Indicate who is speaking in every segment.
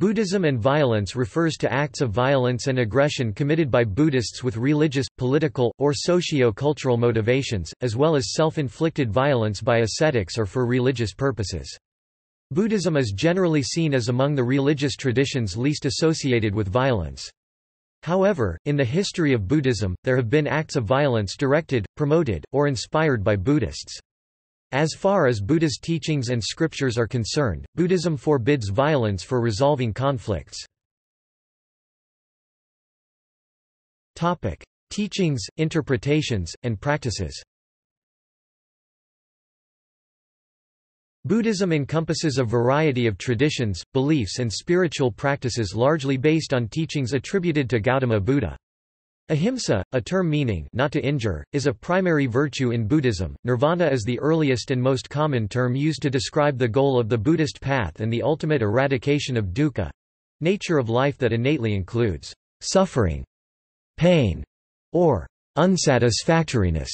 Speaker 1: Buddhism and violence refers to acts of violence and aggression committed by Buddhists with religious, political, or socio-cultural motivations, as well as self-inflicted violence by ascetics or for religious purposes. Buddhism is generally seen as among the religious traditions least associated with violence. However, in the history of Buddhism, there have been acts of violence directed, promoted, or inspired by Buddhists. As far as Buddha's teachings and scriptures are concerned, Buddhism forbids violence for resolving conflicts. Teachings, interpretations, and practices. Buddhism encompasses a variety of traditions, beliefs and spiritual practices largely based on teachings attributed to Gautama Buddha. Ahimsa, a term meaning not to injure, is a primary virtue in Buddhism. Nirvana is the earliest and most common term used to describe the goal of the Buddhist path and the ultimate eradication of dukkha nature of life that innately includes suffering, pain, or unsatisfactoriness.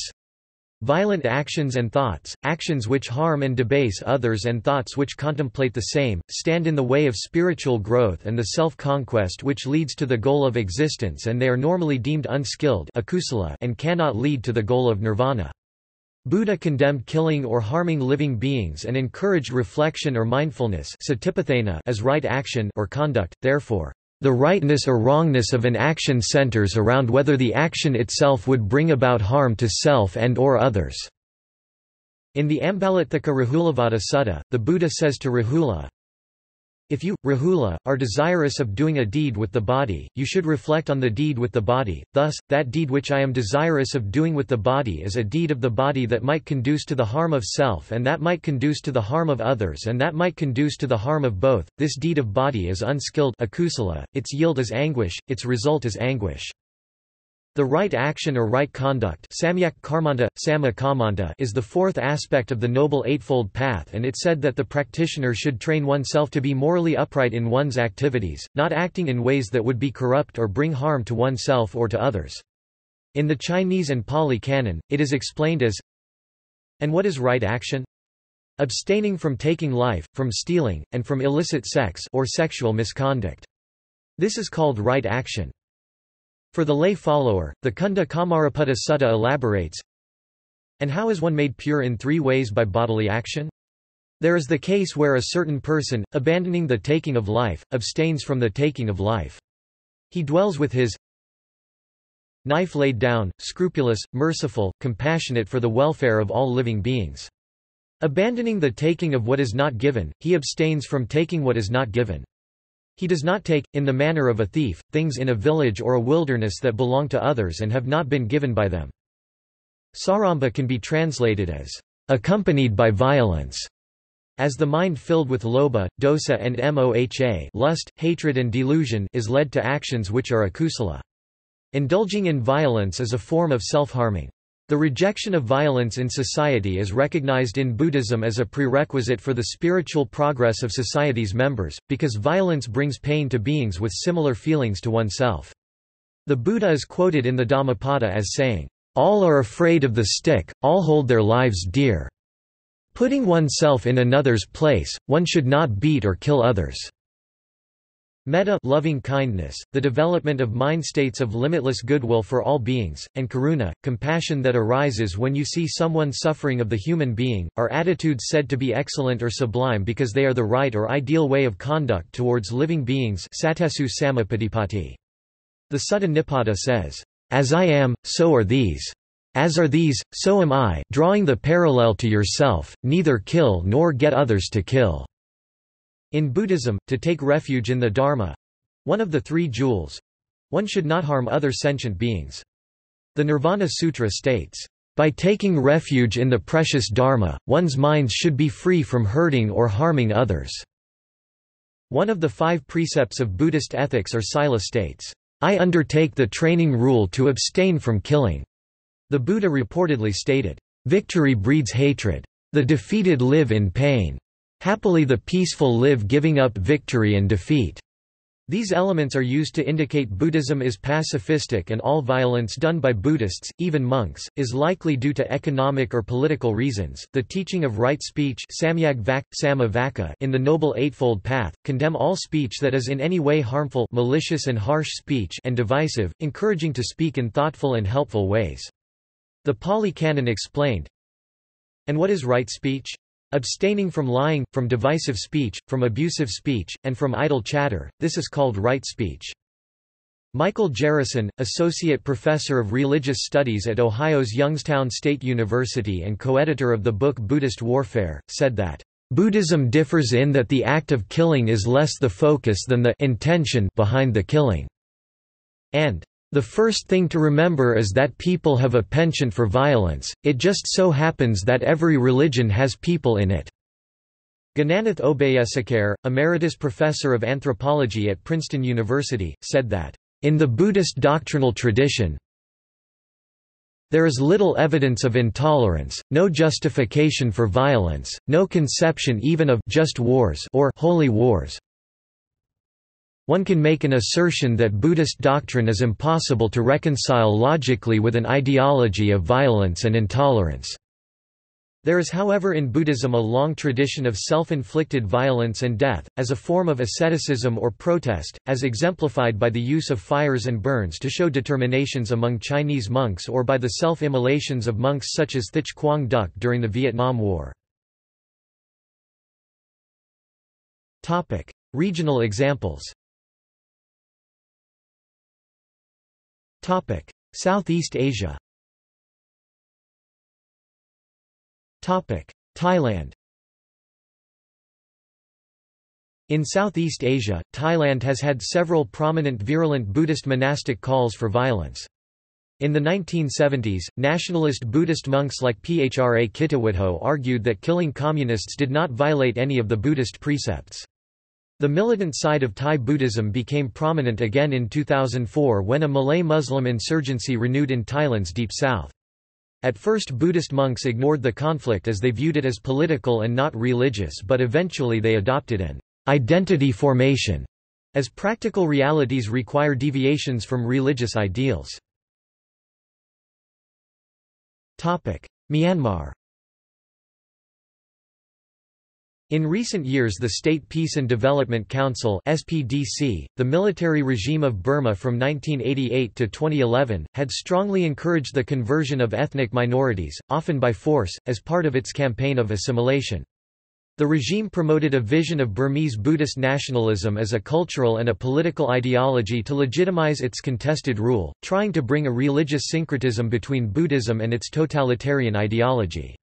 Speaker 1: Violent actions and thoughts, actions which harm and debase others and thoughts which contemplate the same, stand in the way of spiritual growth and the self-conquest which leads to the goal of existence and they are normally deemed unskilled and cannot lead to the goal of nirvana. Buddha condemned killing or harming living beings and encouraged reflection or mindfulness as right action or conduct, therefore, the rightness or wrongness of an action centers around whether the action itself would bring about harm to self and or others. In the Ambalatthika Rahulavada Sutta, the Buddha says to Rahula, if you, Rahula, are desirous of doing a deed with the body, you should reflect on the deed with the body, thus, that deed which I am desirous of doing with the body is a deed of the body that might conduce to the harm of self and that might conduce to the harm of others and that might conduce to the harm of both. This deed of body is unskilled akusala, its yield is anguish, its result is anguish. The right action or right conduct samyak karmanta, sama is the fourth aspect of the Noble Eightfold Path and it said that the practitioner should train oneself to be morally upright in one's activities, not acting in ways that would be corrupt or bring harm to oneself or to others. In the Chinese and Pali Canon, it is explained as And what is right action? Abstaining from taking life, from stealing, and from illicit sex or sexual misconduct. This is called right action. For the lay follower, the Cunda Kammaraputta Sutta elaborates, And how is one made pure in three ways by bodily action? There is the case where a certain person, abandoning the taking of life, abstains from the taking of life. He dwells with his knife laid down, scrupulous, merciful, compassionate for the welfare of all living beings. Abandoning the taking of what is not given, he abstains from taking what is not given. He does not take, in the manner of a thief, things in a village or a wilderness that belong to others and have not been given by them. Saramba can be translated as, accompanied by violence, as the mind filled with lobha, dosa and moha lust, hatred and delusion is led to actions which are akusala. Indulging in violence is a form of self-harming. The rejection of violence in society is recognized in Buddhism as a prerequisite for the spiritual progress of society's members, because violence brings pain to beings with similar feelings to oneself. The Buddha is quoted in the Dhammapada as saying, "...all are afraid of the stick, all hold their lives dear. Putting oneself in another's place, one should not beat or kill others." Metta loving kindness, the development of mind states of limitless goodwill for all beings, and karuna, compassion that arises when you see someone suffering of the human being, are attitudes said to be excellent or sublime because they are the right or ideal way of conduct towards living beings. The Sutta Nipata says, As I am, so are these. As are these, so am I, drawing the parallel to yourself, neither kill nor get others to kill. In Buddhism, to take refuge in the Dharma—one of the three jewels—one should not harm other sentient beings. The Nirvana Sutra states, by taking refuge in the precious Dharma, one's minds should be free from hurting or harming others. One of the five precepts of Buddhist ethics or Sila states, I undertake the training rule to abstain from killing. The Buddha reportedly stated, Victory breeds hatred. The defeated live in pain. Happily the peaceful live giving up victory and defeat. These elements are used to indicate Buddhism is pacifistic and all violence done by Buddhists, even monks, is likely due to economic or political reasons. The teaching of right speech in the Noble Eightfold Path, condemn all speech that is in any way harmful malicious and harsh speech and divisive, encouraging to speak in thoughtful and helpful ways. The Pali Canon explained, And what is right speech? Abstaining from lying, from divisive speech, from abusive speech, and from idle chatter, this is called right speech. Michael Jerryson, Associate Professor of Religious Studies at Ohio's Youngstown State University and co-editor of the book Buddhist Warfare, said that, "...Buddhism differs in that the act of killing is less the focus than the intention behind the killing." And, the first thing to remember is that people have a penchant for violence, it just so happens that every religion has people in it. Gananath Obeyesekere, emeritus professor of anthropology at Princeton University, said that, "...in the Buddhist doctrinal tradition, there is little evidence of intolerance, no justification for violence, no conception even of just wars or holy wars, one can make an assertion that Buddhist doctrine is impossible to reconcile logically with an ideology of violence and intolerance. There is however in Buddhism a long tradition of self-inflicted violence and death, as a form of asceticism or protest, as exemplified by the use of fires and burns to show determinations among Chinese monks or by the self-immolations of monks such as Thich Quang Duc during the Vietnam War. Regional examples Southeast Asia. Topic: Thailand. In Southeast Asia, Thailand has had several prominent virulent Buddhist monastic calls for violence. In the 1970s, nationalist Buddhist monks like Phra Kittawitho argued that killing communists did not violate any of the Buddhist precepts. The militant side of Thai Buddhism became prominent again in 2004 when a Malay Muslim insurgency renewed in Thailand's deep south. At first Buddhist monks ignored the conflict as they viewed it as political and not religious but eventually they adopted an identity formation as practical realities require deviations from religious ideals. Myanmar In recent years the State Peace and Development Council SPDC, the military regime of Burma from 1988 to 2011, had strongly encouraged the conversion of ethnic minorities, often by force, as part of its campaign of assimilation. The regime promoted a vision of Burmese Buddhist nationalism as a cultural and a political ideology to legitimize its contested rule, trying to bring a religious syncretism between Buddhism and its totalitarian ideology.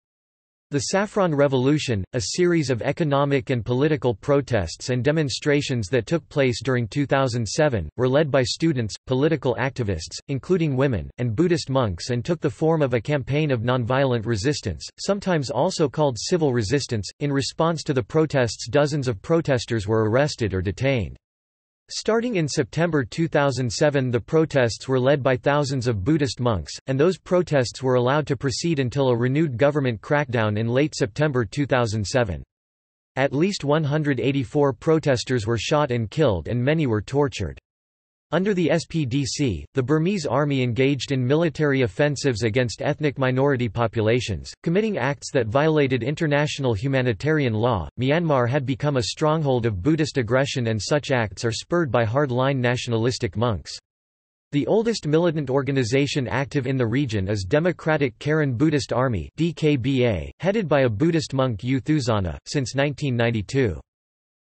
Speaker 1: The Saffron Revolution, a series of economic and political protests and demonstrations that took place during 2007, were led by students, political activists, including women, and Buddhist monks and took the form of a campaign of nonviolent resistance, sometimes also called civil resistance. In response to the protests dozens of protesters were arrested or detained. Starting in September 2007 the protests were led by thousands of Buddhist monks, and those protests were allowed to proceed until a renewed government crackdown in late September 2007. At least 184 protesters were shot and killed and many were tortured. Under the SPDC, the Burmese army engaged in military offensives against ethnic minority populations, committing acts that violated international humanitarian law. Myanmar had become a stronghold of Buddhist aggression, and such acts are spurred by hard-line nationalistic monks. The oldest militant organization active in the region is Democratic Karen Buddhist Army (DKBA), headed by a Buddhist monk U Thuzana, since 1992.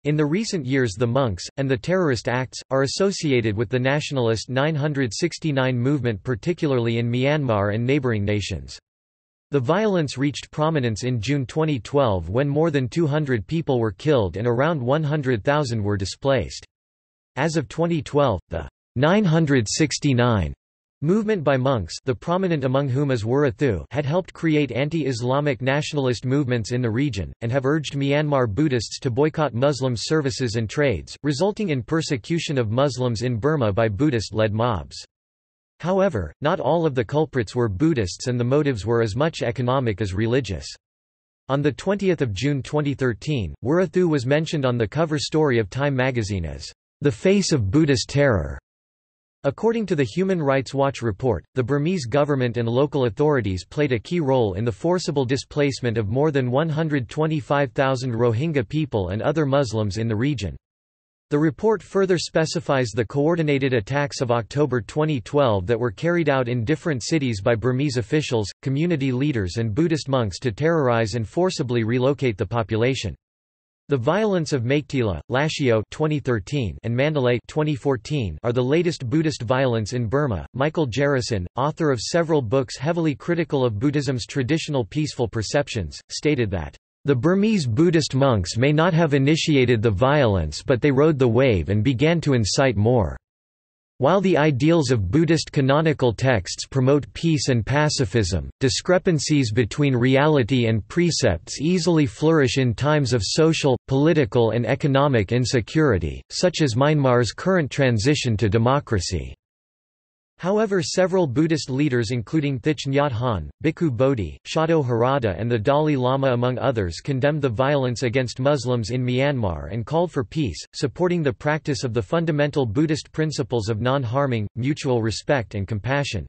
Speaker 1: In the recent years the monks, and the terrorist acts, are associated with the nationalist 969 movement particularly in Myanmar and neighboring nations. The violence reached prominence in June 2012 when more than 200 people were killed and around 100,000 were displaced. As of 2012, the 969 Movement by monks the prominent among whom is Wirathu had helped create anti-Islamic nationalist movements in the region, and have urged Myanmar Buddhists to boycott Muslim services and trades, resulting in persecution of Muslims in Burma by Buddhist-led mobs. However, not all of the culprits were Buddhists and the motives were as much economic as religious. On 20 June 2013, Wirathu was mentioned on the cover story of Time magazine as the face of Buddhist terror. According to the Human Rights Watch report, the Burmese government and local authorities played a key role in the forcible displacement of more than 125,000 Rohingya people and other Muslims in the region. The report further specifies the coordinated attacks of October 2012 that were carried out in different cities by Burmese officials, community leaders and Buddhist monks to terrorize and forcibly relocate the population. The Violence of Meiktila, Lashio 2013 and Mandalay 2014 are the latest Buddhist violence in Burma. Michael Jerryson, author of several books heavily critical of Buddhism's traditional peaceful perceptions, stated that the Burmese Buddhist monks may not have initiated the violence but they rode the wave and began to incite more. While the ideals of Buddhist canonical texts promote peace and pacifism, discrepancies between reality and precepts easily flourish in times of social, political and economic insecurity, such as Myanmar's current transition to democracy. However several Buddhist leaders including Thich Nhat Hanh, Bhikkhu Bodhi, Shanto Harada and the Dalai Lama among others condemned the violence against Muslims in Myanmar and called for peace, supporting the practice of the fundamental Buddhist principles of non-harming, mutual respect and compassion.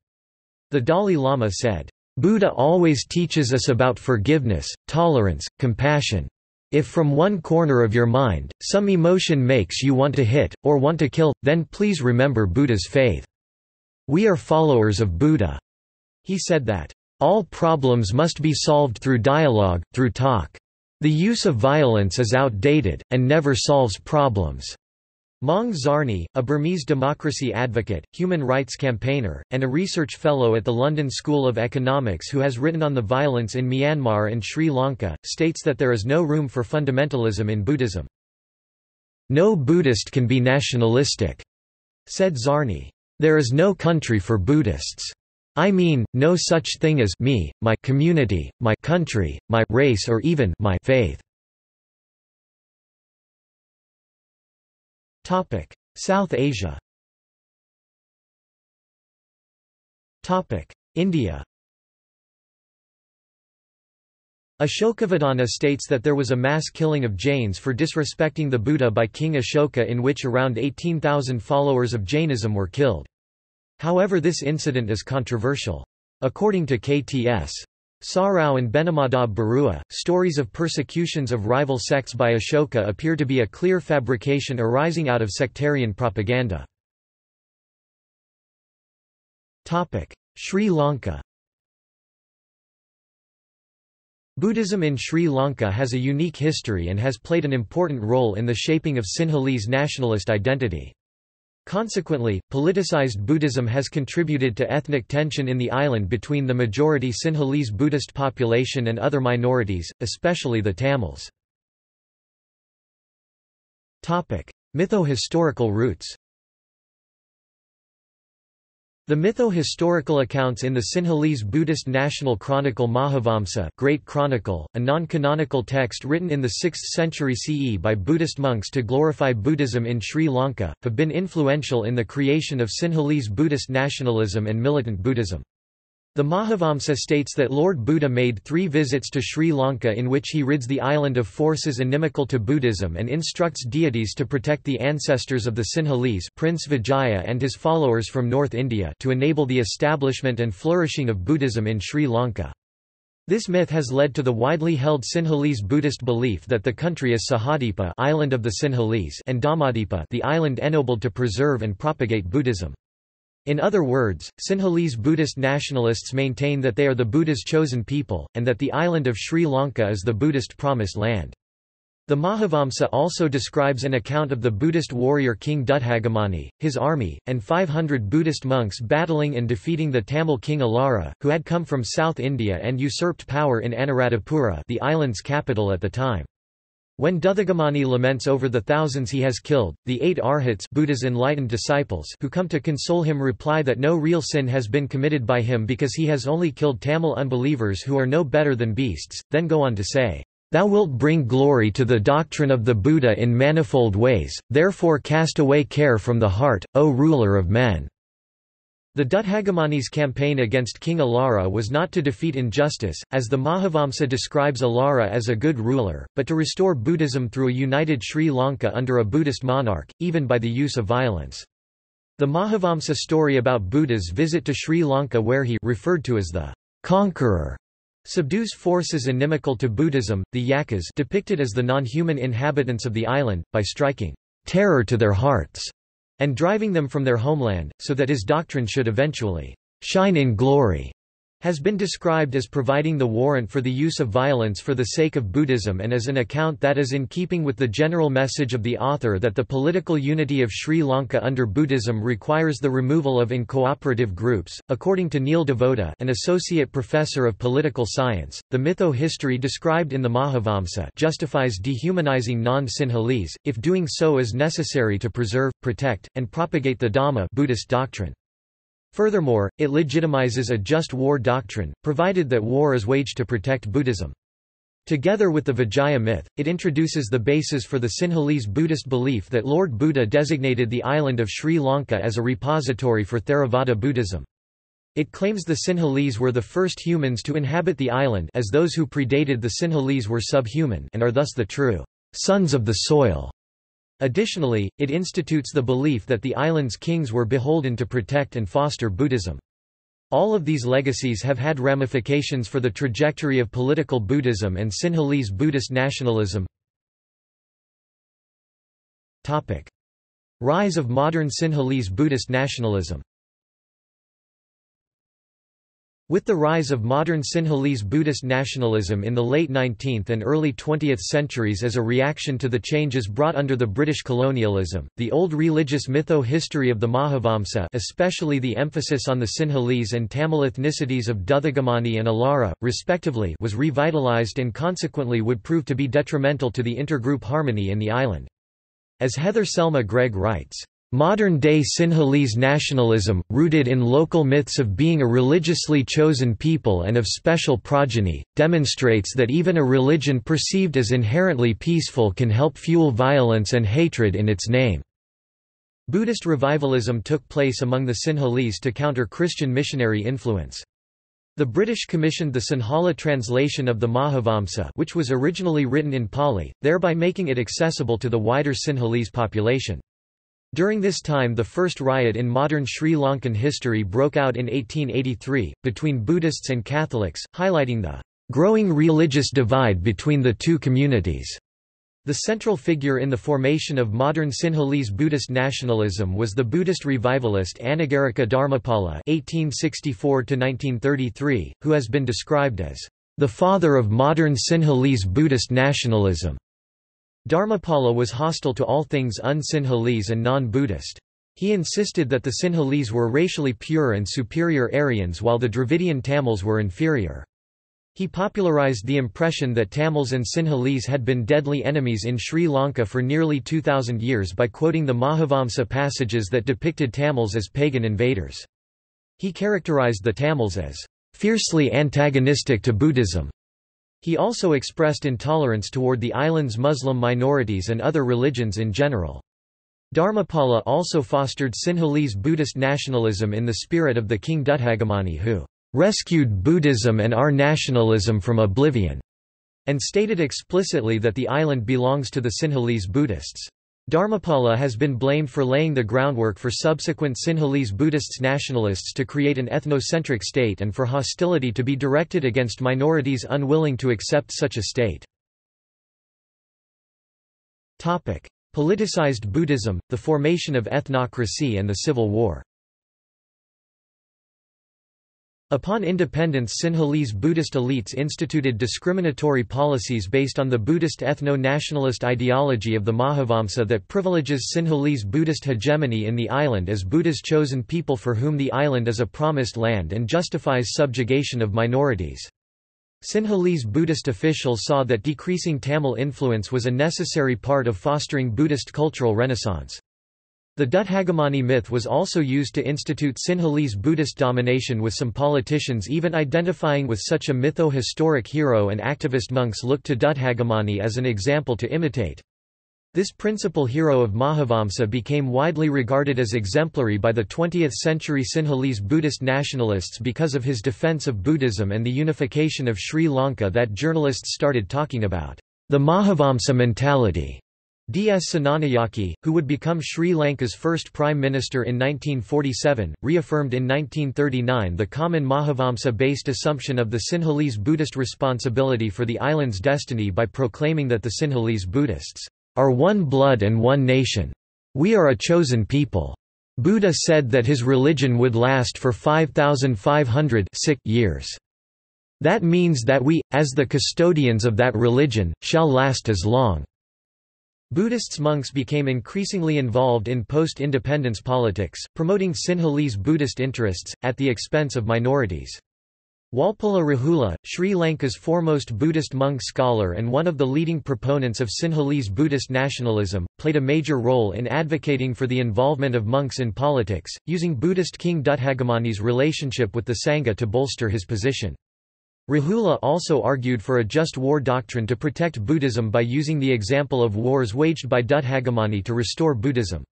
Speaker 1: The Dalai Lama said, Buddha always teaches us about forgiveness, tolerance, compassion. If from one corner of your mind, some emotion makes you want to hit, or want to kill, then please remember Buddha's faith. We are followers of Buddha. He said that, all problems must be solved through dialogue, through talk. The use of violence is outdated, and never solves problems. Maung Zarni, a Burmese democracy advocate, human rights campaigner, and a research fellow at the London School of Economics who has written on the violence in Myanmar and Sri Lanka, states that there is no room for fundamentalism in Buddhism. No Buddhist can be nationalistic, said Zarni. There is no country for Buddhists. I mean, no such thing as me, my community, my country, my race or even my faith. Topic: South Asia. Topic: India. Ashokavadana states that there was a mass killing of Jains for disrespecting the Buddha by King Ashoka in which around 18,000 followers of Jainism were killed. However this incident is controversial. According to KTS. Sarao and Benimadhab Barua, stories of persecutions of rival sects by Ashoka appear to be a clear fabrication arising out of sectarian propaganda. Sri Lanka Buddhism in Sri Lanka has a unique history and has played an important role in the shaping of Sinhalese nationalist identity. Consequently, politicized Buddhism has contributed to ethnic tension in the island between the majority Sinhalese Buddhist population and other minorities, especially the Tamils. Mytho-historical roots the mytho-historical accounts in the Sinhalese Buddhist National Chronicle Mahavamsa Great Chronicle, a non-canonical text written in the 6th century CE by Buddhist monks to glorify Buddhism in Sri Lanka, have been influential in the creation of Sinhalese Buddhist nationalism and militant Buddhism. The Mahavamsa states that Lord Buddha made three visits to Sri Lanka in which he rids the island of forces inimical to Buddhism and instructs deities to protect the ancestors of the Sinhalese Prince Vijaya and his followers from North India to enable the establishment and flourishing of Buddhism in Sri Lanka. This myth has led to the widely held Sinhalese Buddhist belief that the country is Sihadipa island of the Sinhalese and Dhammadipa the island ennobled to preserve and propagate Buddhism. In other words, Sinhalese Buddhist nationalists maintain that they are the Buddha's chosen people, and that the island of Sri Lanka is the Buddhist promised land. The Mahavamsa also describes an account of the Buddhist warrior King Dutthagamani, his army, and 500 Buddhist monks battling and defeating the Tamil king Alara, who had come from South India and usurped power in Anuradhapura the island's capital at the time. When Dutthagamani laments over the thousands he has killed, the eight arhats Buddha's enlightened disciples who come to console him reply that no real sin has been committed by him because he has only killed Tamil unbelievers who are no better than beasts, then go on to say, Thou wilt bring glory to the doctrine of the Buddha in manifold ways, therefore cast away care from the heart, O ruler of men. The Dutthagamani's campaign against King Alara was not to defeat injustice, as the Mahavamsa describes Alara as a good ruler, but to restore Buddhism through a united Sri Lanka under a Buddhist monarch, even by the use of violence. The Mahavamsa story about Buddha's visit to Sri Lanka where he referred to as the conqueror subdues forces inimical to Buddhism, the Yakas depicted as the non-human inhabitants of the island, by striking terror to their hearts and driving them from their homeland, so that his doctrine should eventually shine in glory has been described as providing the warrant for the use of violence for the sake of Buddhism and as an account that is in keeping with the general message of the author that the political unity of Sri Lanka under Buddhism requires the removal of incooperative groups. According to Neil DeVotta, an associate professor of political science, the mytho-history described in the Mahavamsa justifies dehumanizing non-Sinhalese, if doing so is necessary to preserve, protect, and propagate the Dhamma Buddhist doctrine. Furthermore, it legitimizes a just war doctrine, provided that war is waged to protect Buddhism. Together with the Vijaya myth, it introduces the basis for the Sinhalese Buddhist belief that Lord Buddha designated the island of Sri Lanka as a repository for Theravada Buddhism. It claims the Sinhalese were the first humans to inhabit the island as those who predated the Sinhalese were subhuman and are thus the true sons of the soil. Additionally, it institutes the belief that the island's kings were beholden to protect and foster Buddhism. All of these legacies have had ramifications for the trajectory of political Buddhism and Sinhalese Buddhist nationalism. Rise of modern Sinhalese Buddhist nationalism with the rise of modern Sinhalese Buddhist nationalism in the late 19th and early 20th centuries as a reaction to the changes brought under the British colonialism, the old religious mytho-history of the Mahavamsa especially the emphasis on the Sinhalese and Tamil ethnicities of Dutthagamani and Alara, respectively was revitalized and consequently would prove to be detrimental to the intergroup harmony in the island. As Heather Selma Gregg writes, Modern-day Sinhalese nationalism, rooted in local myths of being a religiously chosen people and of special progeny, demonstrates that even a religion perceived as inherently peaceful can help fuel violence and hatred in its name. Buddhist revivalism took place among the Sinhalese to counter Christian missionary influence. The British commissioned the Sinhala translation of the Mahavamsa which was originally written in Pali, thereby making it accessible to the wider Sinhalese population. During this time the first riot in modern Sri Lankan history broke out in 1883, between Buddhists and Catholics, highlighting the growing religious divide between the two communities. The central figure in the formation of modern Sinhalese Buddhist nationalism was the Buddhist revivalist Anagarika Dharmapala (1864–1933), who has been described as the father of modern Sinhalese Buddhist nationalism. Dharmapala was hostile to all things un-Sinhalese and non-Buddhist. He insisted that the Sinhalese were racially pure and superior Aryans while the Dravidian Tamils were inferior. He popularized the impression that Tamils and Sinhalese had been deadly enemies in Sri Lanka for nearly 2,000 years by quoting the Mahavamsa passages that depicted Tamils as pagan invaders. He characterized the Tamils as fiercely antagonistic to Buddhism, he also expressed intolerance toward the island's Muslim minorities and other religions in general. Dharmapala also fostered Sinhalese Buddhist nationalism in the spirit of the King Dutthagamani who rescued Buddhism and our nationalism from oblivion, and stated explicitly that the island belongs to the Sinhalese Buddhists. Dharmapala has been blamed for laying the groundwork for subsequent Sinhalese Buddhists nationalists to create an ethnocentric state and for hostility to be directed against minorities unwilling to accept such a state. Politicized Buddhism, the formation of ethnocracy and the Civil War Upon independence Sinhalese Buddhist elites instituted discriminatory policies based on the Buddhist ethno-nationalist ideology of the Mahavamsa that privileges Sinhalese Buddhist hegemony in the island as Buddha's chosen people for whom the island is a promised land and justifies subjugation of minorities. Sinhalese Buddhist officials saw that decreasing Tamil influence was a necessary part of fostering Buddhist cultural renaissance. The Dutthagamani myth was also used to institute Sinhalese Buddhist domination with some politicians even identifying with such a mytho-historic hero and activist monks looked to Dutthagamani as an example to imitate. This principal hero of Mahavamsa became widely regarded as exemplary by the 20th-century Sinhalese Buddhist nationalists because of his defense of Buddhism and the unification of Sri Lanka that journalists started talking about the Mahavamsa mentality. D.S. Senanayake, who would become Sri Lanka's first prime minister in 1947, reaffirmed in 1939 the common Mahavamsa-based assumption of the Sinhalese Buddhist responsibility for the island's destiny by proclaiming that the Sinhalese Buddhists are one blood and one nation. We are a chosen people. Buddha said that his religion would last for 5,500 years. That means that we, as the custodians of that religion, shall last as long. Buddhist monks became increasingly involved in post-independence politics, promoting Sinhalese Buddhist interests, at the expense of minorities. Walpola Rahula, Sri Lanka's foremost Buddhist monk scholar and one of the leading proponents of Sinhalese Buddhist nationalism, played a major role in advocating for the involvement of monks in politics, using Buddhist king Dutthagamani's relationship with the Sangha to bolster his position. Rahula also argued for a just war doctrine to protect Buddhism by using the example of wars waged by Dutthagamani to restore Buddhism.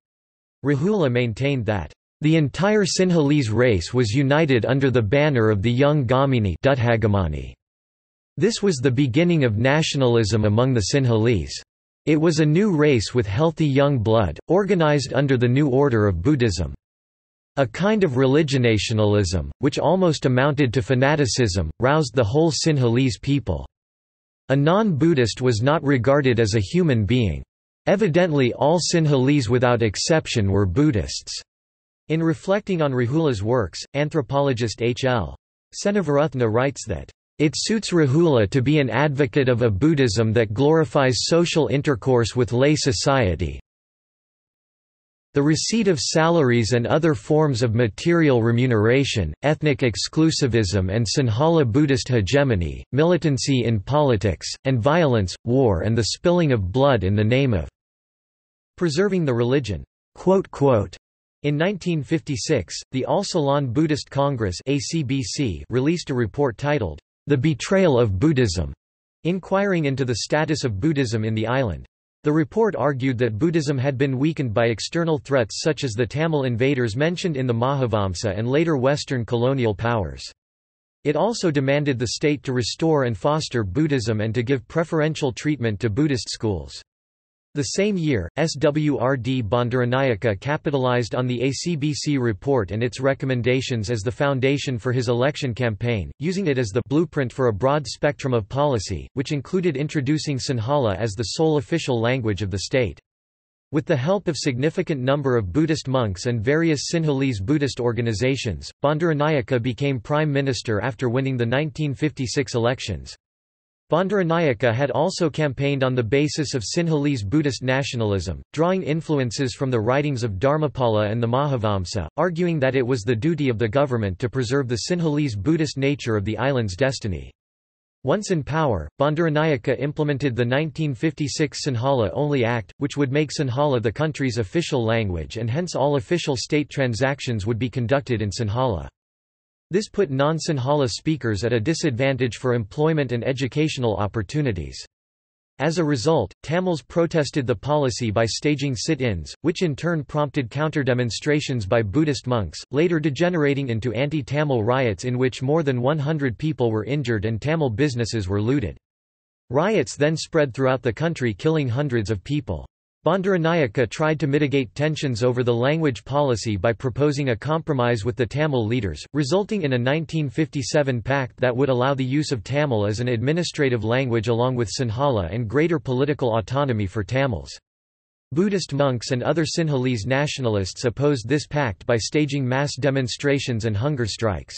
Speaker 1: Rahula maintained that the entire Sinhalese race was united under the banner of the young Gamini This was the beginning of nationalism among the Sinhalese. It was a new race with healthy young blood, organized under the new order of Buddhism. A kind of religionationalism, which almost amounted to fanaticism, roused the whole Sinhalese people. A non-Buddhist was not regarded as a human being. Evidently all Sinhalese without exception were Buddhists. In reflecting on Rahula's works, anthropologist H. L. Seneviratne writes that, "...it suits Rahula to be an advocate of a Buddhism that glorifies social intercourse with lay society, the receipt of salaries and other forms of material remuneration, ethnic exclusivism and Sinhala Buddhist hegemony, militancy in politics, and violence, war and the spilling of blood in the name of preserving the religion." In 1956, the All Ceylon Buddhist Congress released a report titled, The Betrayal of Buddhism, inquiring into the status of Buddhism in the island. The report argued that Buddhism had been weakened by external threats such as the Tamil invaders mentioned in the Mahavamsa and later Western colonial powers. It also demanded the state to restore and foster Buddhism and to give preferential treatment to Buddhist schools. The same year, SWRD Bandaranaike capitalized on the ACBC report and its recommendations as the foundation for his election campaign, using it as the blueprint for a broad spectrum of policy, which included introducing Sinhala as the sole official language of the state. With the help of significant number of Buddhist monks and various Sinhalese Buddhist organizations, Bandaranaike became prime minister after winning the 1956 elections. Bandaranaike had also campaigned on the basis of Sinhalese Buddhist nationalism, drawing influences from the writings of Dharmapala and the Mahavamsa, arguing that it was the duty of the government to preserve the Sinhalese Buddhist nature of the island's destiny. Once in power, Bandaranaike implemented the 1956 Sinhala-only Act, which would make Sinhala the country's official language and hence all official state transactions would be conducted in Sinhala. This put non-Sinhala speakers at a disadvantage for employment and educational opportunities. As a result, Tamils protested the policy by staging sit-ins, which in turn prompted counter-demonstrations by Buddhist monks, later degenerating into anti-Tamil riots in which more than 100 people were injured and Tamil businesses were looted. Riots then spread throughout the country killing hundreds of people. Bandaranaike tried to mitigate tensions over the language policy by proposing a compromise with the Tamil leaders, resulting in a 1957 pact that would allow the use of Tamil as an administrative language along with Sinhala and greater political autonomy for Tamils. Buddhist monks and other Sinhalese nationalists opposed this pact by staging mass demonstrations and hunger strikes.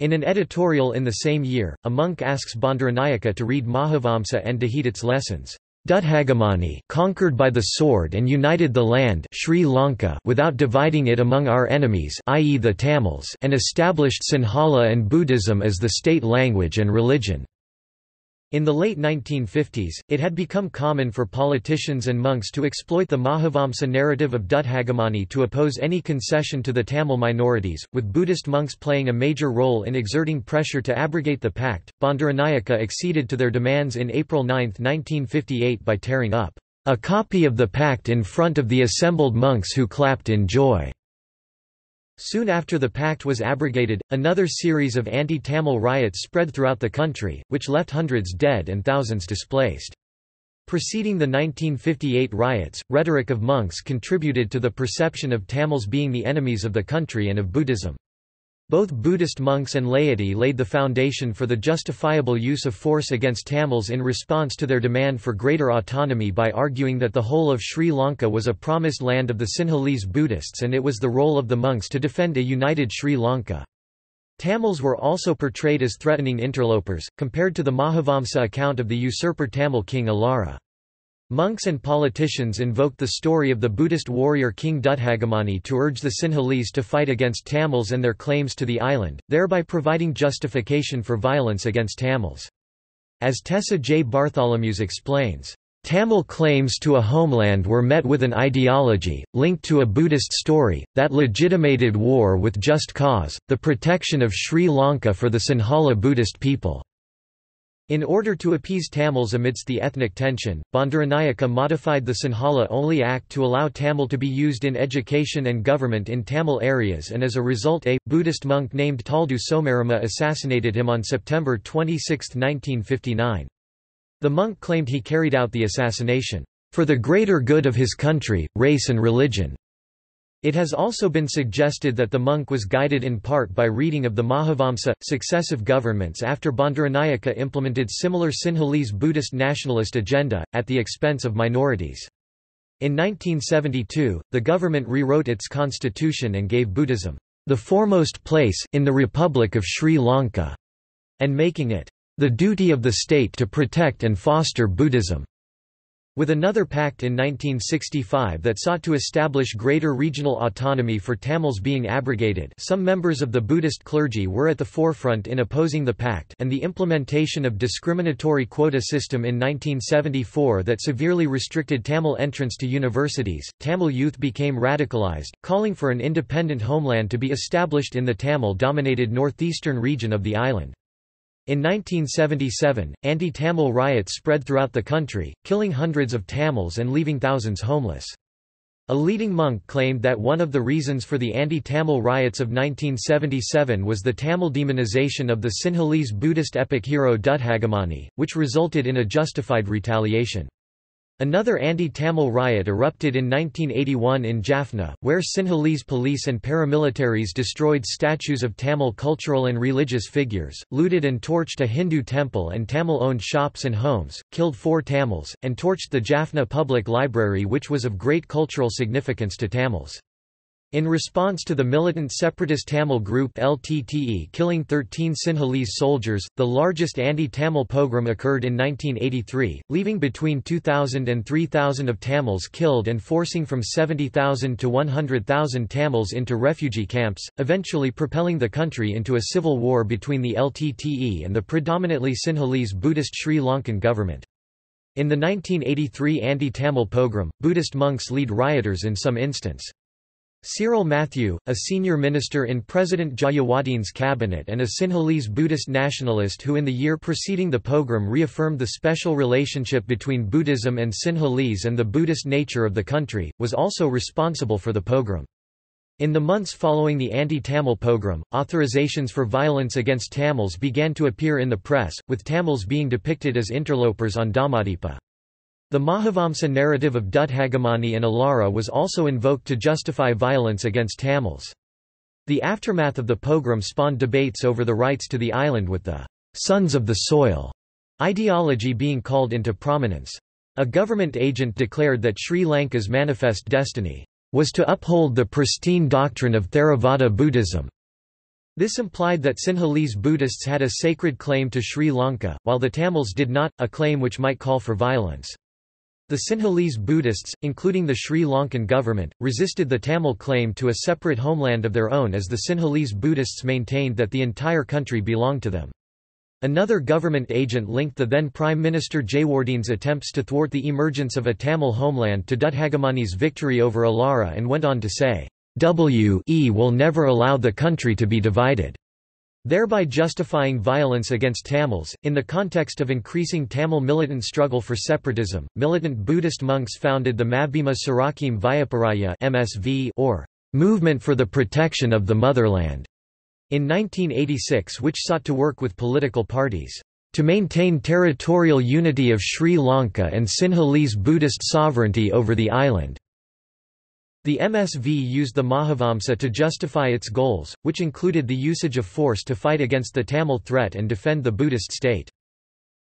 Speaker 1: In an editorial in the same year, a monk asks Bandaranaike to read Mahavamsa and to heed its lessons. Dutthagamani conquered by the sword and united the land Sri Lanka without dividing it among our enemies i.e. the Tamils and established Sinhala and Buddhism as the state language and religion. In the late 1950s, it had become common for politicians and monks to exploit the Mahavamsa narrative of Dutthagamani to oppose any concession to the Tamil minorities, with Buddhist monks playing a major role in exerting pressure to abrogate the pact. Bandaranaike acceded to their demands in April 9, 1958 by tearing up a copy of the pact in front of the assembled monks who clapped in joy. Soon after the pact was abrogated, another series of anti-Tamil riots spread throughout the country, which left hundreds dead and thousands displaced. Preceding the 1958 riots, rhetoric of monks contributed to the perception of Tamils being the enemies of the country and of Buddhism. Both Buddhist monks and laity laid the foundation for the justifiable use of force against Tamils in response to their demand for greater autonomy by arguing that the whole of Sri Lanka was a promised land of the Sinhalese Buddhists and it was the role of the monks to defend a united Sri Lanka. Tamils were also portrayed as threatening interlopers, compared to the Mahavamsa account of the usurper Tamil king Alara. Monks and politicians invoked the story of the Buddhist warrior King Dutthagamani to urge the Sinhalese to fight against Tamils and their claims to the island, thereby providing justification for violence against Tamils. As Tessa J. Bartholomeusz explains, Tamil claims to a homeland were met with an ideology, linked to a Buddhist story, that legitimated war with just cause, the protection of Sri Lanka for the Sinhala Buddhist people. In order to appease Tamils amidst the ethnic tension, Bandaranaike modified the Sinhala-only Act to allow Tamil to be used in education and government in Tamil areas and as a result a, Buddhist monk named Taldu Somarama assassinated him on September 26, 1959. The monk claimed he carried out the assassination, "...for the greater good of his country, race and religion." It has also been suggested that the monk was guided in part by reading of the Mahavamsa. Successive governments after Bandaranaike implemented similar Sinhalese Buddhist nationalist agenda, at the expense of minorities. In 1972, the government rewrote its constitution and gave Buddhism the foremost place in the Republic of Sri Lanka, and making it the duty of the state to protect and foster Buddhism. With another pact in 1965 that sought to establish greater regional autonomy for Tamils being abrogated some members of the Buddhist clergy were at the forefront in opposing the pact and the implementation of discriminatory quota system in 1974 that severely restricted Tamil entrance to universities, Tamil youth became radicalized, calling for an independent homeland to be established in the Tamil-dominated northeastern region of the island. In 1977, anti-Tamil riots spread throughout the country, killing hundreds of Tamils and leaving thousands homeless. A leading monk claimed that one of the reasons for the anti-Tamil riots of 1977 was the Tamil demonization of the Sinhalese Buddhist epic hero Dutthagamani, which resulted in a justified retaliation. Another anti-Tamil riot erupted in 1981 in Jaffna, where Sinhalese police and paramilitaries destroyed statues of Tamil cultural and religious figures, looted and torched a Hindu temple and Tamil-owned shops and homes, killed four Tamils, and torched the Jaffna Public Library which was of great cultural significance to Tamils. In response to the militant separatist Tamil group LTTE killing 13 Sinhalese soldiers, the largest anti-Tamil pogrom occurred in 1983, leaving between 2,000 and 3,000 of Tamils killed and forcing from 70,000 to 100,000 Tamils into refugee camps, eventually propelling the country into a civil war between the LTTE and the predominantly Sinhalese Buddhist Sri Lankan government. In the 1983 anti-Tamil pogrom, Buddhist monks lead rioters in some instance. Cyril Matthew, a senior minister in President Jayawardene's cabinet and a Sinhalese Buddhist nationalist who in the year preceding the pogrom reaffirmed the special relationship between Buddhism and Sinhalese and the Buddhist nature of the country, was also responsible for the pogrom. In the months following the anti-Tamil pogrom, authorizations for violence against Tamils began to appear in the press, with Tamils being depicted as interlopers on Dhammadipa. The Mahavamsa narrative of Dutthagamani and Alara was also invoked to justify violence against Tamils. The aftermath of the pogrom spawned debates over the rights to the island with the «sons of the soil» ideology being called into prominence. A government agent declared that Sri Lanka's manifest destiny was to uphold the pristine doctrine of Theravada Buddhism. This implied that Sinhalese Buddhists had a sacred claim to Sri Lanka, while the Tamils did not, a claim which might call for violence. The Sinhalese Buddhists, including the Sri Lankan government, resisted the Tamil claim to a separate homeland of their own as the Sinhalese Buddhists maintained that the entire country belonged to them. Another government agent linked the then Prime Minister Jayawardene's attempts to thwart the emergence of a Tamil homeland to Dutthagamani's victory over Alara and went on to say, "W e will never allow the country to be divided." Thereby justifying violence against Tamils. In the context of increasing Tamil militant struggle for separatism, militant Buddhist monks founded the Mavbima Surakeeme Vyaparaya (MSV) or Movement for the Protection of the Motherland in 1986, which sought to work with political parties to maintain territorial unity of Sri Lanka and Sinhalese Buddhist sovereignty over the island. The MSV used the Mahavamsa to justify its goals, which included the usage of force to fight against the Tamil threat and defend the Buddhist state.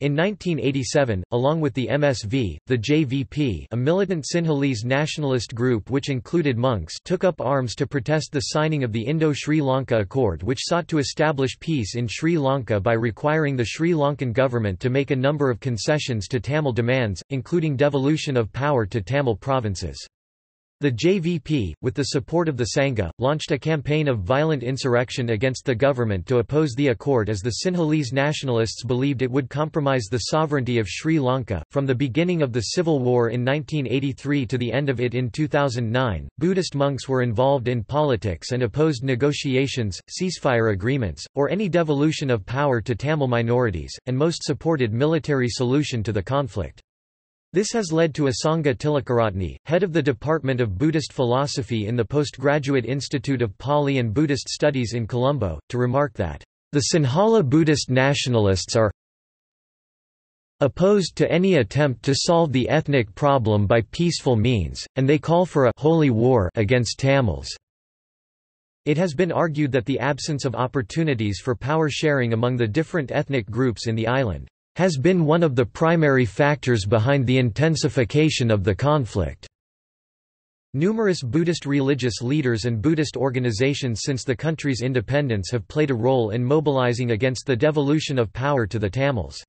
Speaker 1: In 1987, along with the MSV, the JVP a militant Sinhalese nationalist group which included monks took up arms to protest the signing of the Indo-Sri Lanka Accord which sought to establish peace in Sri Lanka by requiring the Sri Lankan government to make a number of concessions to Tamil demands, including devolution of power to Tamil provinces. The JVP, with the support of the Sangha, launched a campaign of violent insurrection against the government to oppose the accord as the Sinhalese nationalists believed it would compromise the sovereignty of Sri Lanka. From the beginning of the civil war in 1983 to the end of it in 2009, Buddhist monks were involved in politics and opposed negotiations, ceasefire agreements, or any devolution of power to Tamil minorities, and most supported military solution to the conflict. This has led to Asanga Tilakaratne, head of the Department of Buddhist Philosophy in the Postgraduate Institute of Pali and Buddhist Studies in Colombo, to remark that, "...the Sinhala Buddhist nationalists are opposed to any attempt to solve the ethnic problem by peaceful means, and they call for a holy war against Tamils." It has been argued that the absence of opportunities for power sharing among the different ethnic groups in the island has been one of the primary factors behind the intensification of the conflict. Numerous Buddhist religious leaders and Buddhist organizations since the country's independence have played a role in mobilizing against the devolution of power to the Tamils.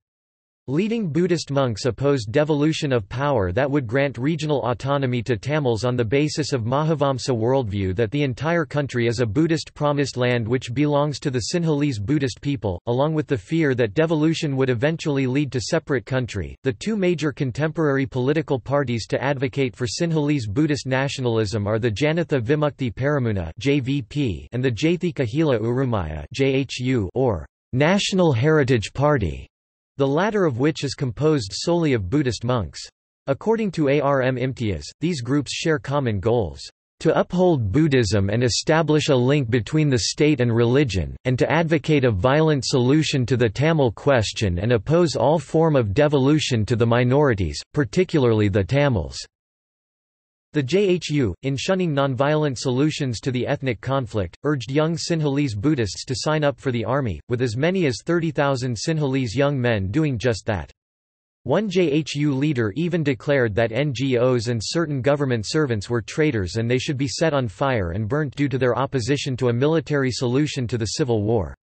Speaker 1: Leading Buddhist monks opposed devolution of power that would grant regional autonomy to Tamils on the basis of Mahavamsa worldview that the entire country is a Buddhist promised land which belongs to the Sinhalese Buddhist people, along with the fear that devolution would eventually lead to separate country. The two major contemporary political parties to advocate for Sinhalese Buddhist nationalism are the Janatha Vimukthi Peramuna (JVP) and the Jathika Hela Urumaya (JHU) or National Heritage Party the latter of which is composed solely of Buddhist monks. According to ARM Imtiaz, these groups share common goals to uphold Buddhism and establish a link between the state and religion, and to advocate a violent solution to the Tamil question and oppose all form of devolution to the minorities, particularly the Tamils. The JHU, in shunning nonviolent solutions to the ethnic conflict, urged young Sinhalese Buddhists to sign up for the army, with as many as 30,000 Sinhalese young men doing just that. One JHU leader even declared that NGOs and certain government servants were traitors and they should be set on fire and burnt due to their opposition to a military solution to the civil war.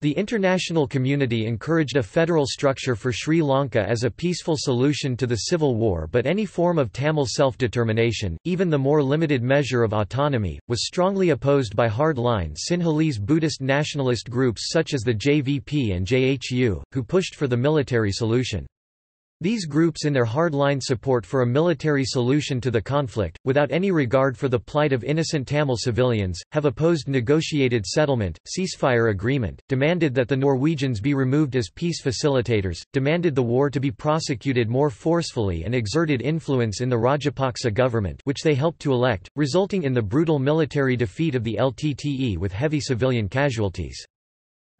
Speaker 1: The international community encouraged a federal structure for Sri Lanka as a peaceful solution to the civil war but any form of Tamil self-determination, even the more limited measure of autonomy, was strongly opposed by hard-line Sinhalese Buddhist nationalist groups such as the JVP and JHU, who pushed for the military solution. These groups in their hardline support for a military solution to the conflict, without any regard for the plight of innocent Tamil civilians, have opposed negotiated settlement, ceasefire agreement, demanded that the Norwegians be removed as peace facilitators, demanded the war to be prosecuted more forcefully and exerted influence in the Rajapaksa government which they helped to elect, resulting in the brutal military defeat of the LTTE with heavy civilian casualties.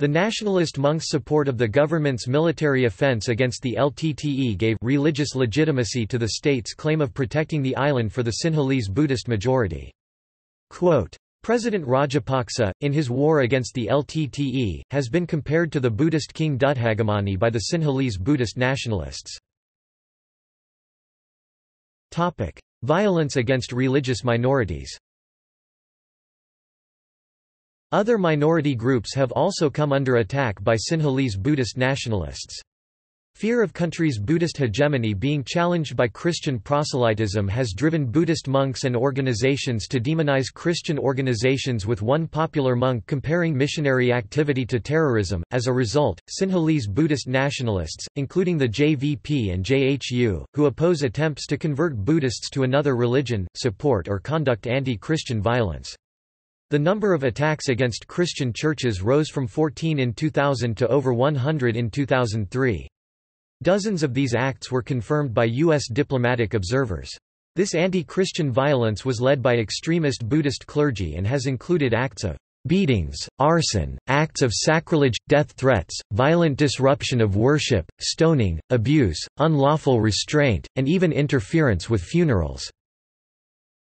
Speaker 1: The nationalist monks' support of the government's military offense against the LTTE gave religious legitimacy to the state's claim of protecting the island for the Sinhalese Buddhist majority. Quote, President Rajapaksa, in his war against the LTTE, has been compared to the Buddhist king Dutthagamani by the Sinhalese Buddhist nationalists. Violence against religious minorities other minority groups have also come under attack by Sinhalese Buddhist nationalists. Fear of country's Buddhist hegemony being challenged by Christian proselytism has driven Buddhist monks and organizations to demonize Christian organizations with one popular monk comparing missionary activity to terrorism. As a result, Sinhalese Buddhist nationalists, including the JVP and JHU, who oppose attempts to convert Buddhists to another religion, support or conduct anti-Christian violence. The number of attacks against Christian churches rose from 14 in 2000 to over 100 in 2003. Dozens of these acts were confirmed by U.S. diplomatic observers. This anti-Christian violence was led by extremist Buddhist clergy and has included acts of beatings, arson, acts of sacrilege, death threats, violent disruption of worship, stoning, abuse, unlawful restraint, and even interference with funerals.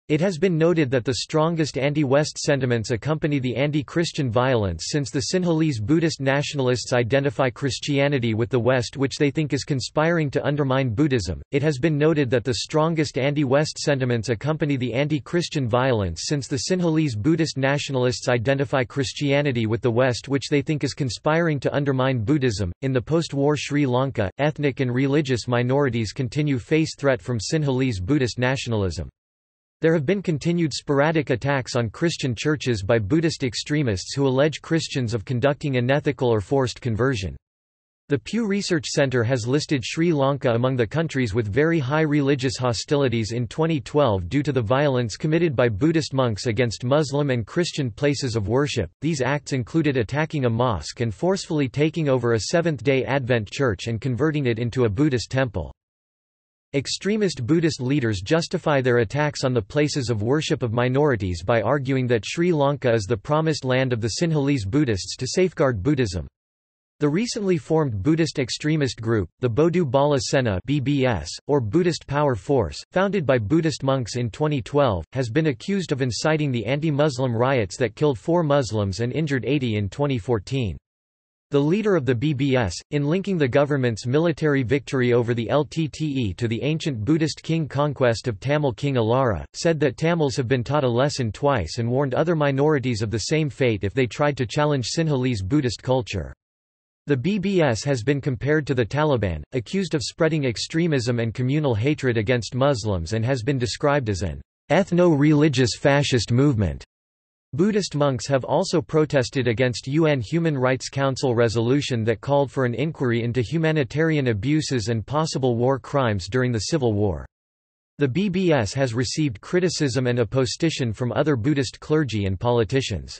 Speaker 1: It has been noted that the strongest anti-West sentiments accompany the anti-Christian violence since the Sinhalese Buddhist nationalists identify Christianity with the West which they think is conspiring to undermine Buddhism. It has been noted that the strongest anti-West sentiments accompany the anti-Christian violence since the Sinhalese Buddhist nationalists identify Christianity with the West which they think is conspiring to undermine Buddhism. In the post-war Sri Lanka, ethnic and religious minorities continue face threat from Sinhalese Buddhist nationalism. There have been continued sporadic attacks on Christian churches by Buddhist extremists who allege Christians of conducting unethical or forced conversion. The Pew Research Center has listed Sri Lanka among the countries with very high religious hostilities in 2012 due to the violence committed by Buddhist monks against Muslim and Christian places of worship. These acts included attacking a mosque and forcefully taking over a Seventh day Advent church and converting it into a Buddhist temple. Extremist Buddhist leaders justify their attacks on the places of worship of minorities by arguing that Sri Lanka is the promised land of the Sinhalese Buddhists to safeguard Buddhism. The recently formed Buddhist extremist group, the Bodu Bala Sena (BBS), or Buddhist Power Force, founded by Buddhist monks in 2012, has been accused of inciting the anti-Muslim riots that killed 4 Muslims and injured 80 in 2014. The leader of the BBS, in linking the government's military victory over the LTTE to the ancient Buddhist king conquest of Tamil king Alara, said that Tamils have been taught a lesson twice and warned other minorities of the same fate if they tried to challenge Sinhalese Buddhist culture. The BBS has been compared to the Taliban, accused of spreading extremism and communal hatred against Muslims and has been described as an ethno-religious fascist movement. Buddhist monks have also protested against UN Human Rights Council resolution that called for an inquiry into humanitarian abuses and possible war crimes during the Civil War. The BBS has received criticism and opposition from other Buddhist clergy and politicians.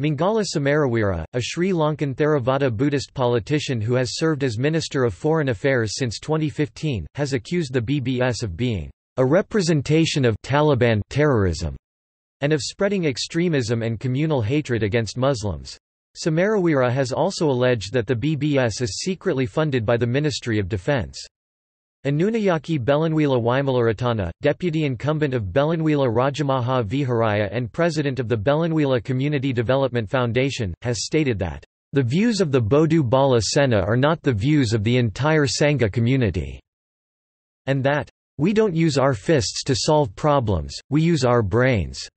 Speaker 1: Mangala Samaraweera, a Sri Lankan Theravada Buddhist politician who has served as Minister of Foreign Affairs since 2015, has accused the BBS of being a representation of Taliban terrorism and of spreading extremism and communal hatred against Muslims. Samaraweera has also alleged that the BBS is secretly funded by the Ministry of Defense. Anunayaki Belanwila Wimalaratana, deputy incumbent of Belanwila Rajamaha Viharaya and president of the Belanwila Community Development Foundation, has stated that, "...the views of the Bodu Bala Sena are not the views of the entire Sangha community," and that, "...we don't use our fists to solve problems, we use our brains."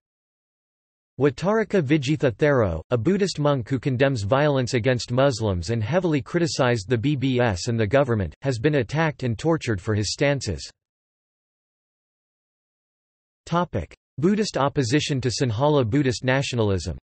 Speaker 1: Watareka Vijitha Thero, a Buddhist monk who condemns violence against Muslims and heavily criticized the BBS and the government, has been attacked and tortured for his stances. Buddhist opposition to Sinhala Buddhist nationalism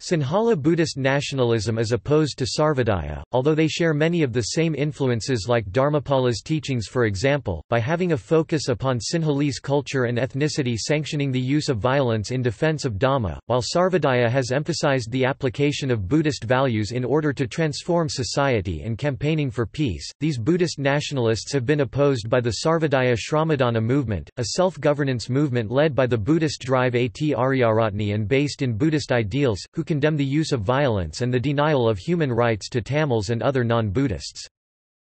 Speaker 1: Sinhala Buddhist nationalism is opposed to Sarvodaya, although they share many of the same influences like Dharmapala's teachings for example, by having a focus upon Sinhalese culture and ethnicity sanctioning the use of violence in defense of Dhamma, while Sarvodaya has emphasized the application of Buddhist values in order to transform society and campaigning for peace. These Buddhist nationalists have been opposed by the Sarvodaya Shramadana movement, a self-governance movement led by the Buddhist drive A. T. Ariyaratne and based in Buddhist ideals, who condemn the use of violence and the denial of human rights to Tamils and other non-Buddhists.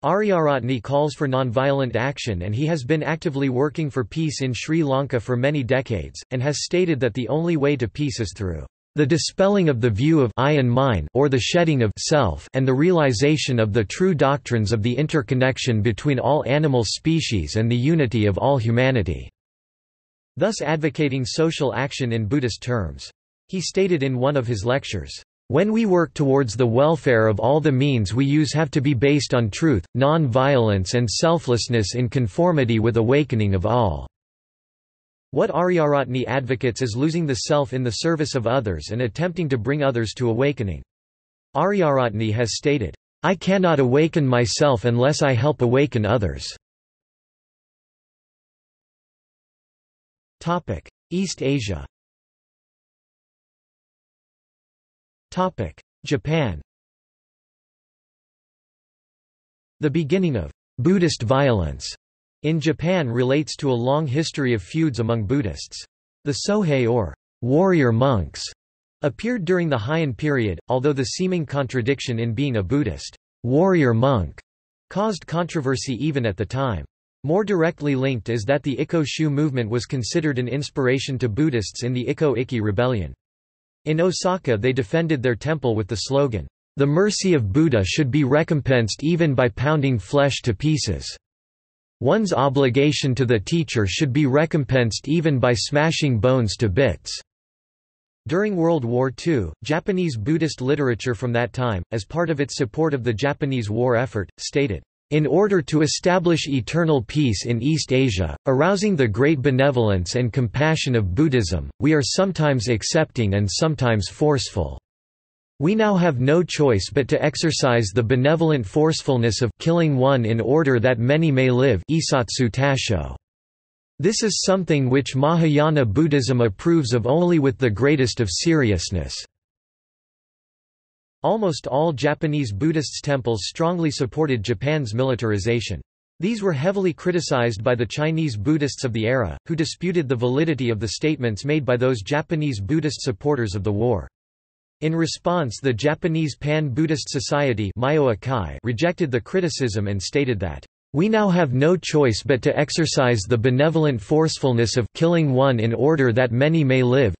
Speaker 1: Ariyaratne calls for non-violent action and he has been actively working for peace in Sri Lanka for many decades, and has stated that the only way to peace is through the dispelling of the view of I and mine or the shedding of self and the realization of the true doctrines of the interconnection between all animal species and the unity of all humanity", thus advocating social action in Buddhist terms. He stated in one of his lectures, when we work towards the welfare of all the means we use have to be based on truth, non-violence and selflessness in conformity with awakening of all." What Ariyaratne advocates is losing the self in the service of others and attempting to bring others to awakening. Ariyaratne has stated, I cannot awaken myself unless I help awaken others. East Asia Japan The beginning of Buddhist violence in Japan relates to a long history of feuds among Buddhists. The Sohei or warrior monks appeared during the Heian period, although the seeming contradiction in being a Buddhist warrior monk caused controversy even at the time. More directly linked is that the Ikko-shu movement was considered an inspiration to Buddhists in the Ikko-Ikki rebellion. In Osaka they defended their temple with the slogan, "'The mercy of Buddha should be recompensed even by pounding flesh to pieces'. One's obligation to the teacher should be recompensed even by smashing bones to bits." During World War II, Japanese Buddhist literature from that time, as part of its support of the Japanese war effort, stated, in order to establish eternal peace in East Asia, arousing the great benevolence and compassion of Buddhism, we are sometimes accepting and sometimes forceful. We now have no choice but to exercise the benevolent forcefulness of killing one in order that many may live This is something which Mahayana Buddhism approves of only with the greatest of seriousness. Almost all Japanese Buddhist temples strongly supported Japan's militarization. These were heavily criticized by the Chinese Buddhists of the era, who disputed the validity of the statements made by those Japanese Buddhist supporters of the war. In response the Japanese Pan-Buddhist Society rejected the criticism and stated that, "...we now have no choice but to exercise the benevolent forcefulness of killing one in order that many may live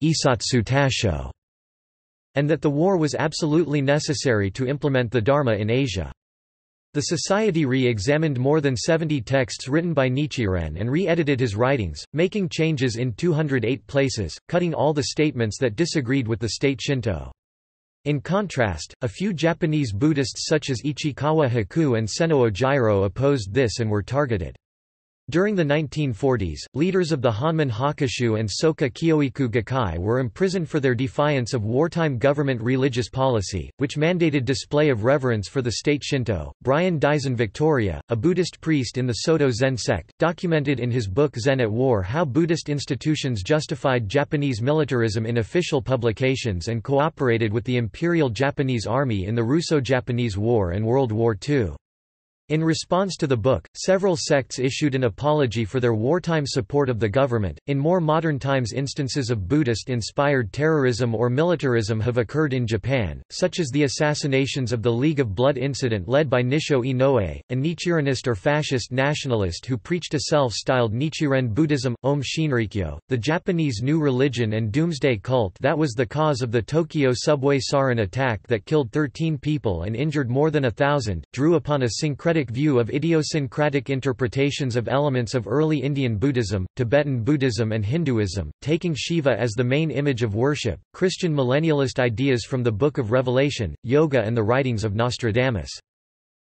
Speaker 1: and that the war was absolutely necessary to implement the Dharma in Asia. The Society re-examined more than 70 texts written by Nichiren and re-edited his writings, making changes in 208 places, cutting all the statements that disagreed with the state Shinto. In contrast, a few Japanese Buddhists such as Ichikawa Haku and Senno Jiro opposed this and were targeted. During the 1940s, leaders of the Honmin Hakushu and Soka Kyoiku Gakkai were imprisoned for their defiance of wartime government religious policy, which mandated display of reverence for the state Shinto. Brian Daizen Victoria, a Buddhist priest in the Soto Zen sect, documented in his book Zen at War how Buddhist institutions justified Japanese militarism in official publications and cooperated with the Imperial Japanese Army in the Russo-Japanese War and World War II. In response to the book, several sects issued an apology for their wartime support of the government. In more modern times, instances of Buddhist inspired terrorism or militarism have occurred in Japan, such as the assassinations of the League of Blood incident led by Nissho Inoue, a Nichirenist or fascist nationalist who preached a self styled Nichiren Buddhism, Aum Shinrikyo, the Japanese new religion and doomsday cult that was the cause of the Tokyo subway sarin attack that killed 13 people and injured more than a thousand, drew upon a syncretic view of idiosyncratic interpretations of elements of early Indian Buddhism, Tibetan Buddhism and Hinduism, taking Shiva as the main image of worship, Christian millennialist ideas from the Book of Revelation, yoga and the writings of Nostradamus.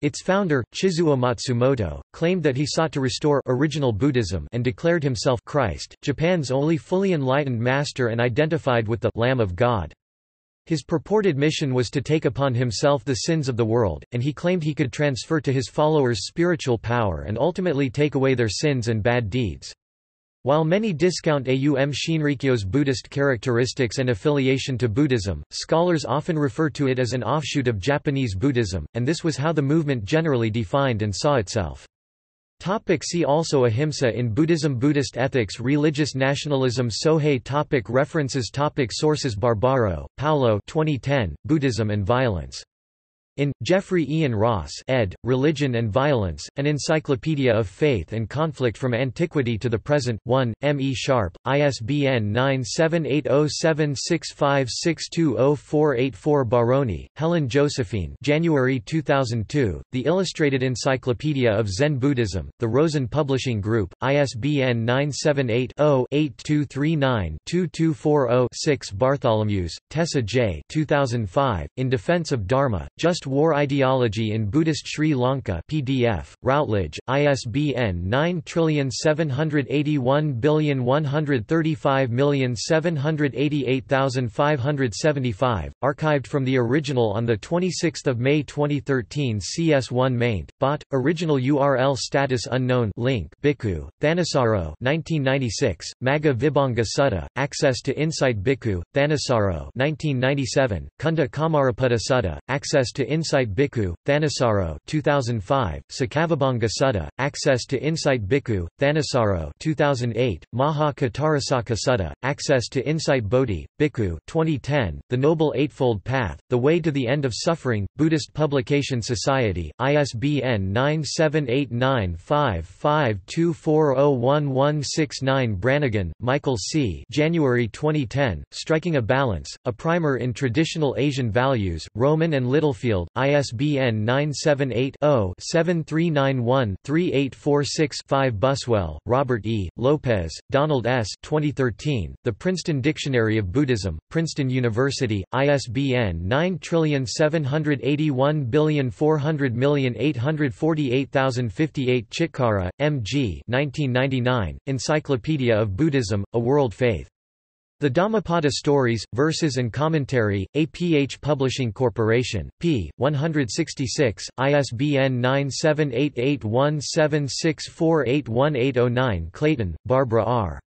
Speaker 1: Its founder, Chizuo Matsumoto, claimed that he sought to restore original Buddhism and declared himself Christ, Japan's only fully enlightened master and identified with the Lamb of God. His purported mission was to take upon himself the sins of the world, and he claimed he could transfer to his followers spiritual power and ultimately take away their sins and bad deeds. While many discount Aum Shinrikyo's Buddhist characteristics and affiliation to Buddhism, scholars often refer to it as an offshoot of Japanese Buddhism, and this was how the movement generally defined and saw itself. Topic see also Ahimsa in Buddhism Buddhist ethics Religious nationalism Sohei topic References topic Sources Barbaro, Paolo 2010, Buddhism and Violence in, Jeffrey Ian Ross ed., Religion and Violence, An Encyclopedia of Faith and Conflict from Antiquity to the Present, 1, M. E. Sharpe, ISBN 9780765620484 Baroni, Helen Josephine January 2002, The Illustrated Encyclopedia of Zen Buddhism, The Rosen Publishing Group, ISBN 978-0-8239-2240-6 Bartholomeusz, Tessa J. 2005, In Defense of Dharma, Just War Ideology in Buddhist Sri Lanka PDF, Routledge, ISBN 9781135788575, archived from the original on 26 May 2013 CS1 maint, bot, original URL status unknown link Bhikkhu, Thanissaro 1996, Magga Vibhanga Sutta, Access to Insight Bhikkhu, Thanissaro 1997, Cunda Kammaraputta Sutta, Access to Insight Bhikkhu, Thanissaro 2005, Saccavibhanga Sutta, Access to Insight Bhikkhu, Thanissaro 2008, Maha-cattarisaka Sutta, Access to Insight Bodhi, Bhikkhu 2010, The Noble Eightfold Path, The Way to the End of Suffering, Buddhist Publication Society, ISBN 9789552401169 Brannigan, Michael C. January 2010, Striking a Balance, A Primer in Traditional Asian Values, Rowman and Littlefield, ISBN 978-0-7391-3846-5 Buswell, Robert E., Lopez, Donald S. 2013, The Princeton Dictionary of Buddhism, Princeton University, ISBN 9781400848058 Chitkara, M. G. 1999, Encyclopedia of Buddhism, A World Faith. The Dhammapada Stories, Verses and Commentary, APH Publishing Corporation, p. 166, ISBN 9788176481809 Clayton, Barbara R.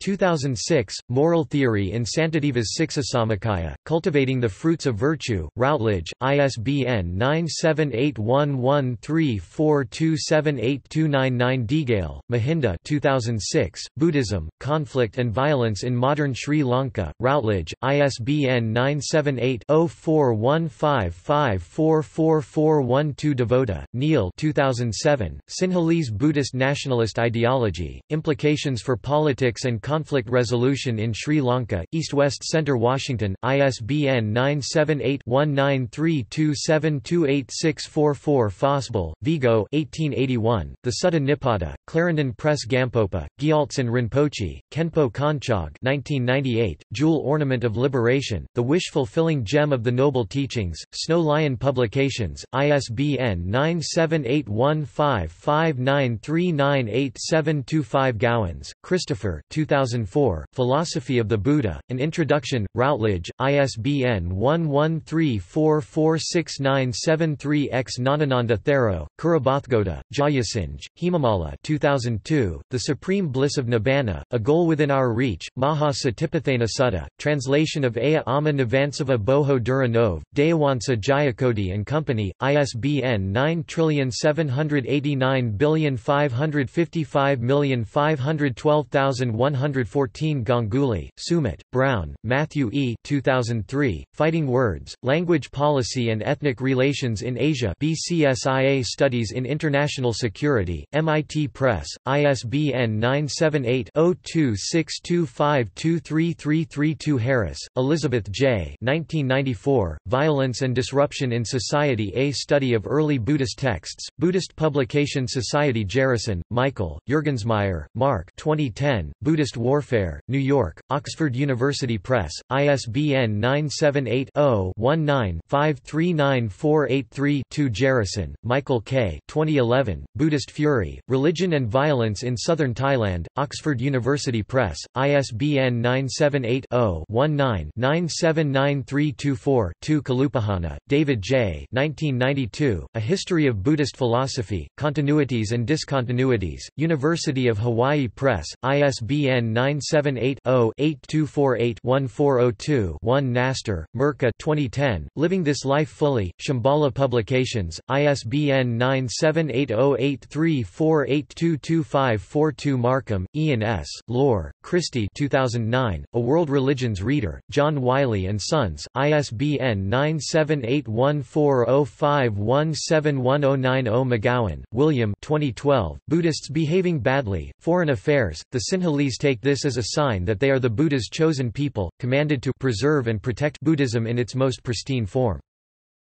Speaker 1: 2006, Moral Theory in Santidevas Siksasamuccaya, Cultivating the Fruits of Virtue, Routledge, ISBN 9781134278299 Deegalle, Mahinda 2006, Buddhism, Conflict and Violence in Modern Sri Lanka, Routledge, ISBN 978-0415544412 DeVotta, Neil 2007, Sinhalese Buddhist Nationalist Ideology, Implications for Politics and Conflict Resolution in Sri Lanka, East-West Center Washington, ISBN 978-1932728644 Fausbøll, Viggo 1881, The Sutta Nipata, Clarendon Press Gampopa, Gyaltsen Rinpoche, Khenpo Konchog 1998, Jewel Ornament of Liberation, The Wish-Fulfilling Gem of the Noble Teachings, Snow Lion Publications, ISBN 9781559398725 Gowans, Christopher 2000 2004, Philosophy of the Buddha, An Introduction, Routledge, ISBN 11344697-3-X Nanananda Thero, Kurabothgoda, Jayasinj, Hemamala 2002, The Supreme Bliss of Nibbana, A Goal Within Our Reach, Maha Satipatthana Sutta, translation of Aya Ama Nivansava Boho Dura Nove, Dayawansa Jayakody and Company, ISBN 97895555121 114 Ganguly, Sumit, Brown, Matthew E. 2003, Fighting Words, Language Policy and Ethnic Relations in Asia BCSIA Studies in International Security, MIT Press, ISBN 978-0262523332 Harris, Elizabeth J. 1994, Violence and Disruption in Society A Study of Early Buddhist Texts, Buddhist Publication Society Jerryson, Michael, Juergensmeyer, Mark 2010, Buddhist Warfare, New York, Oxford University Press, ISBN 978-0-19-539483-2 Jerryson, Michael K. 2011, Buddhist Fury, Religion and Violence in Southern Thailand, Oxford University Press, ISBN 978-0-19-979324-2 Kalupahana, David J. 1992, A History of Buddhist Philosophy, Continuities and Discontinuities, University of Hawaii Press, ISBN 978-0-8248-1402-1 Knaster, Mirka 2010, Living This Life Fully, Shambhala Publications, ISBN 978-08348225542 Markham, Ian S., Lore, Christie 2009, A World Religions Reader, John Wiley & Sons, ISBN 9781405171090 McGowan, William 2012, Buddhists Behaving Badly, Foreign Affairs, The Sinhalese take this as a sign that they are the Buddha's chosen people, commanded to preserve and protect Buddhism in its most pristine form.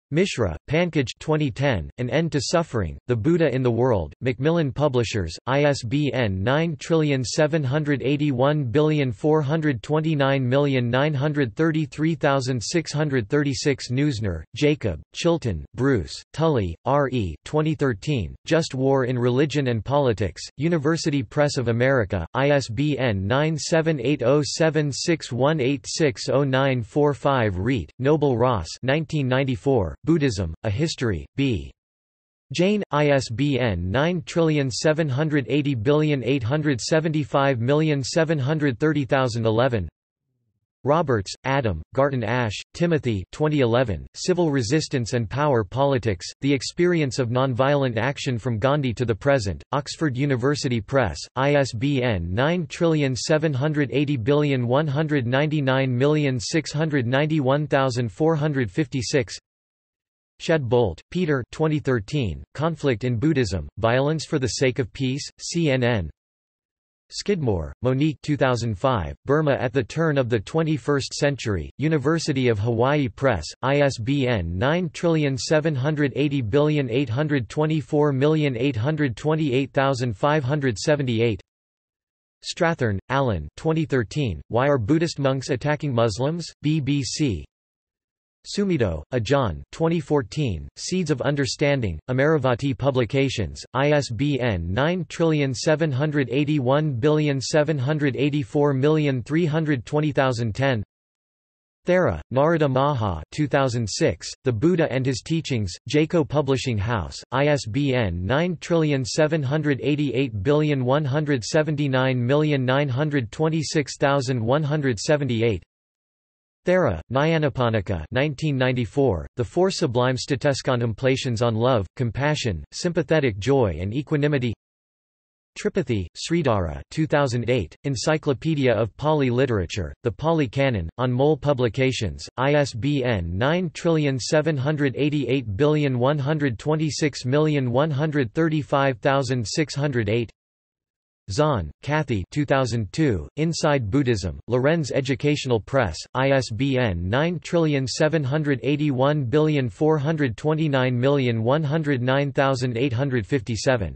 Speaker 1: Mishra, Pankaj 2010, An End to Suffering, The Buddha in the World, Macmillan Publishers, ISBN 9781429933636 Neusner, Jacob, Chilton, Bruce, Tully, R. E. 2013, Just War in Religion and Politics, University Press of America, ISBN 9780761860945 Reat, Noble Ross 1994, Buddhism, A History, B. Jain, ISBN 9780875730011 Roberts, Adam, Garton Ash, Timothy 2011, Civil Resistance and Power Politics, The Experience of Nonviolent Action from Gandhi to the Present, Oxford University Press, ISBN 9780199691456 Shadbolt, Peter 2013, Conflict in Buddhism, Violence for the Sake of Peace, CNN Skidmore, Monique 2005, Burma at the Turn of the 21st Century, University of Hawaii Press, ISBN 9780824828578 Strathern, Alan 2013, Why Are Buddhist Monks Attacking Muslims? BBC Sumedho, Ajahn 2014, Seeds of Understanding, Amaravati Publications, ISBN 9781784320010 Thera, Narada Maha 2006, The Buddha and His Teachings, Jaico Publishing House, ISBN 9788179926178 Thera, Nyanaponika 1994, The Four Sublime Contemplations on Love, Compassion, Sympathetic Joy and Equanimity Tripathi, Sridhara 2008, Encyclopedia of Pali Literature, The Pali Canon, Anmol Publications, ISBN 9788126135608 Zahn, Kathy 2002, Inside Buddhism, Lorenz Educational Press, ISBN 9781429109857